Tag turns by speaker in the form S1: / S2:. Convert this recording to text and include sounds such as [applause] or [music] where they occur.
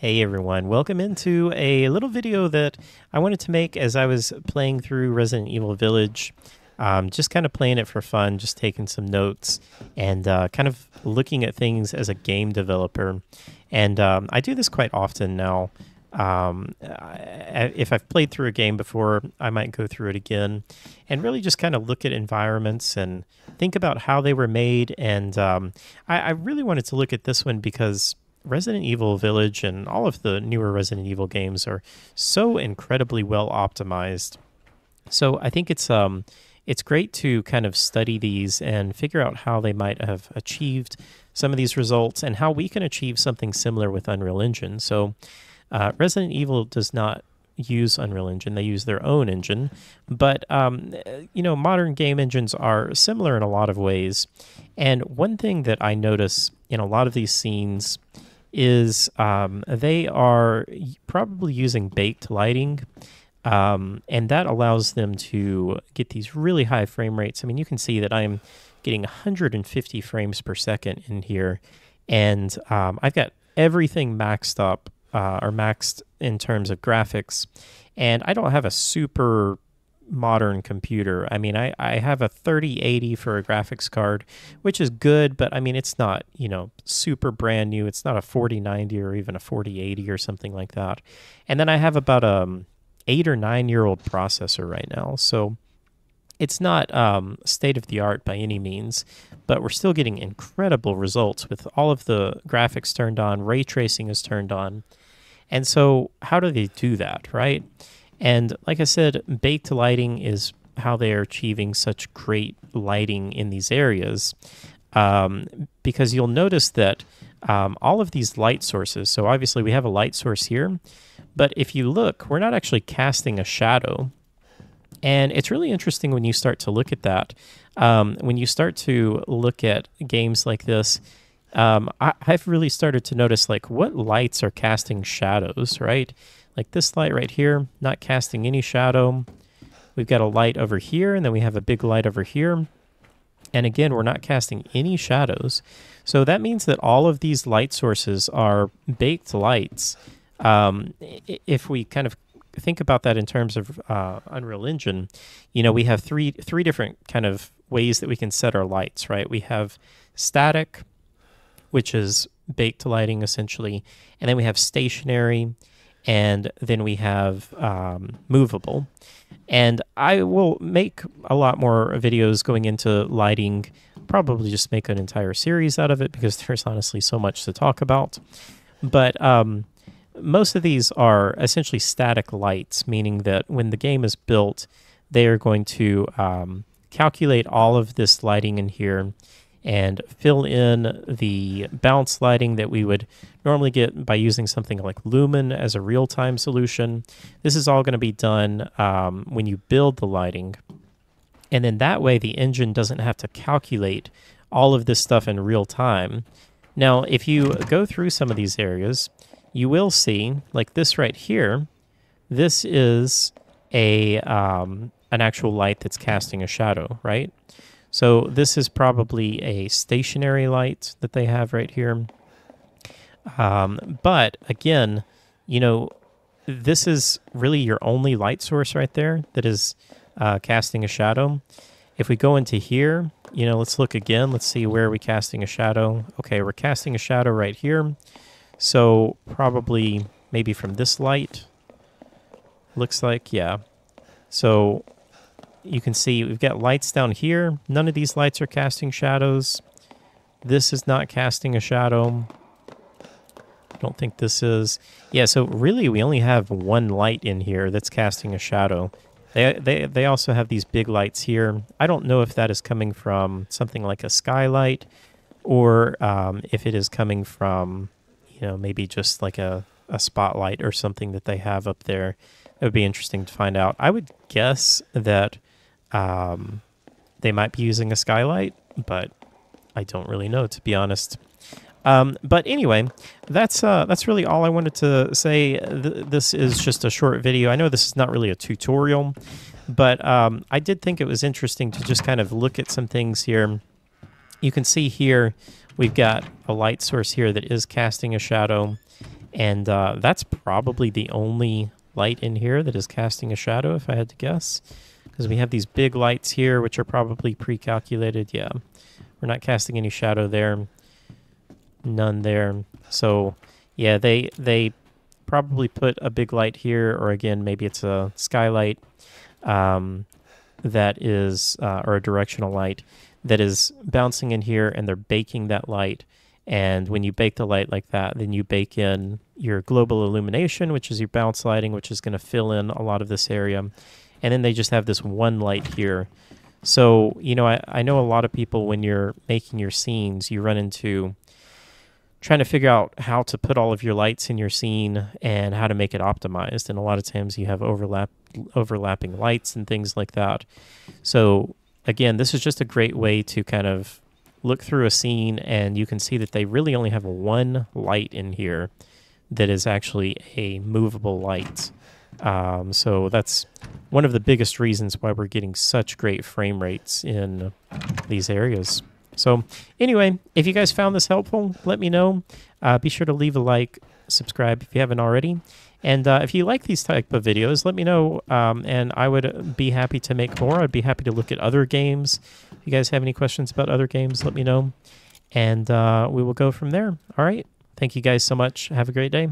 S1: Hey everyone, welcome into a little video that I wanted to make as I was playing through Resident Evil Village. Um, just kind of playing it for fun, just taking some notes and uh, kind of looking at things as a game developer. And um, I do this quite often now. Um, I, if I've played through a game before, I might go through it again and really just kind of look at environments and think about how they were made. And um, I, I really wanted to look at this one because Resident Evil Village and all of the newer Resident Evil games are so incredibly well optimized. So I think it's um it's great to kind of study these and figure out how they might have achieved some of these results and how we can achieve something similar with Unreal Engine. So uh, Resident Evil does not use Unreal Engine; they use their own engine. But um, you know, modern game engines are similar in a lot of ways. And one thing that I notice in a lot of these scenes is um, they are probably using baked lighting. Um, and that allows them to get these really high frame rates. I mean, you can see that I'm getting 150 frames per second in here, and um, I've got everything maxed up uh, or maxed in terms of graphics, and I don't have a super modern computer. I mean, I, I have a 3080 for a graphics card, which is good, but I mean, it's not, you know, super brand new. It's not a 4090 or even a 4080 or something like that. And then I have about a um, eight or nine year old processor right now. So it's not um, state of the art by any means, but we're still getting incredible results with all of the graphics turned on, ray tracing is turned on. And so, how do they do that, right? And like I said, baked lighting is how they are achieving such great lighting in these areas. Um, because you'll notice that um, all of these light sources, so obviously we have a light source here, but if you look, we're not actually casting a shadow. And it's really interesting when you start to look at that. Um, when you start to look at games like this, um, I, have really started to notice like what lights are casting shadows, right? like this light right here, not casting any shadow. We've got a light over here, and then we have a big light over here. And again, we're not casting any shadows. So that means that all of these light sources are baked lights. Um, if we kind of think about that in terms of uh, Unreal Engine, you know, we have three three different kind of ways that we can set our lights, right? We have static, which is baked lighting essentially, and then we have stationary, and then we have um, movable. And I will make a lot more videos going into lighting, probably just make an entire series out of it because [laughs] there's honestly so much to talk about. But um, most of these are essentially static lights, meaning that when the game is built, they are going to um, calculate all of this lighting in here and fill in the bounce lighting that we would normally get by using something like Lumen as a real-time solution. This is all going to be done um, when you build the lighting. And then that way the engine doesn't have to calculate all of this stuff in real time. Now, if you go through some of these areas, you will see, like this right here, this is a um, an actual light that's casting a shadow, right? So this is probably a stationary light that they have right here. Um, but again, you know, this is really your only light source right there that is uh, casting a shadow. If we go into here, you know, let's look again. Let's see where are we casting a shadow. Okay, we're casting a shadow right here. So probably maybe from this light. Looks like, yeah. So you can see we've got lights down here. None of these lights are casting shadows. This is not casting a shadow. I don't think this is. Yeah, so really we only have one light in here that's casting a shadow. They, they, they also have these big lights here. I don't know if that is coming from something like a skylight or um, if it is coming from, you know, maybe just like a, a spotlight or something that they have up there. It would be interesting to find out. I would guess that um, they might be using a skylight, but I don't really know to be honest. Um, but anyway, that's uh, that's really all I wanted to say. Th- this is just a short video. I know this is not really a tutorial, but um, I did think it was interesting to just kind of look at some things here. You can see here we've got a light source here that is casting a shadow, And uh, that's probably the only light in here that is casting a shadow, if I had to guess. Because we have these big lights here, which are probably pre-calculated. Yeah, we're not casting any shadow there. None there. So, yeah, they they probably put a big light here, or again, maybe it's a skylight um, that is, uh, or a directional light that is bouncing in here, and they're baking that light. And when you bake the light like that, then you bake in your global illumination, which is your bounce lighting, which is going to fill in a lot of this area. And then they just have this one light here. So, you know, I, I know a lot of people, when you're making your scenes, you run into trying to figure out how to put all of your lights in your scene and how to make it optimized. And a lot of times you have overlap overlapping lights and things like that. So again, this is just a great way to kind of look through a scene and you can see that they really only have one light in here that is actually a movable light. Um, so that's one of the biggest reasons why we're getting such great frame rates in these areas. So anyway, if you guys found this helpful, let me know. Uh, be sure to leave a like, subscribe if you haven't already. And uh, if you like these type of videos, let me know, um, and I would be happy to make more. I'd be happy to look at other games. If you guys have any questions about other games, let me know, and uh, we will go from there. All right. Thank you guys so much. Have a great day.